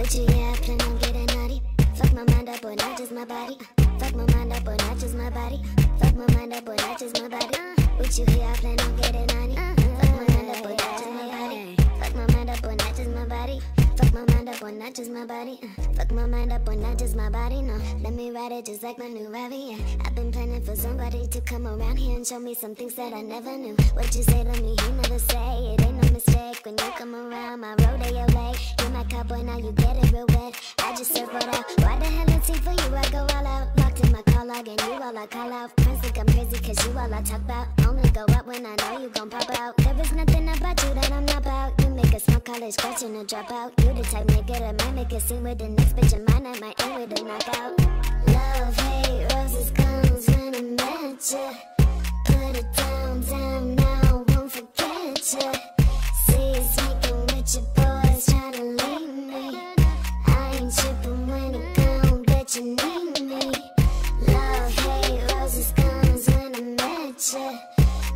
But yeah, I plan on getting naughty. Fuck my mind up, but not just my body. Fuck my mind up, but not just my body. Fuck my mind up, but not just my body. With you yeah, I plan on getting naughty. Fuck my mind up, but not just my body. Fuck my mind up, but not just my body. Fuck my mind up, or not just my body. Fuck my mind up, not just my body. No, let me ride it just like my new Ravi. Yeah. I've been planning for somebody to come around here and show me some things that I never knew. What you say to me, you never say. It ain't no mistake. Out. Why the hell it's for you? I go all out. Locked in my call log and you all I call out. Friends think I'm crazy cause you all I talk about. Only go up when I know you gon' pop out. There is nothing about you that I'm not about. You make a small college question and drop out. You the type nigga that might make a scene with the next bitch in mine. I might end with a knockout. Love, hate,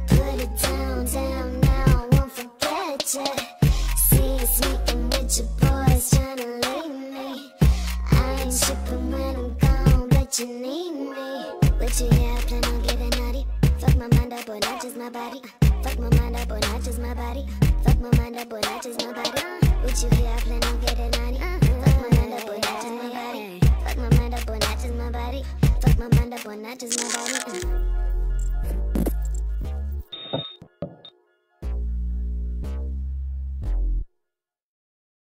Put it down, down now, I won't forget ya. See, it's me and with your boys tryna leave me. I ain't shipping when I'm gone, but you need me. With you, yeah, I plan on getting naughty? Fuck my mind up, or not just my body. Fuck my mind up, or not just my body. Fuck my mind up, or not just my body. You I plan on naughty? Fuck my mind up, not just my body. Fuck my mind up, not just my body. Fuck my mind up, not just my body.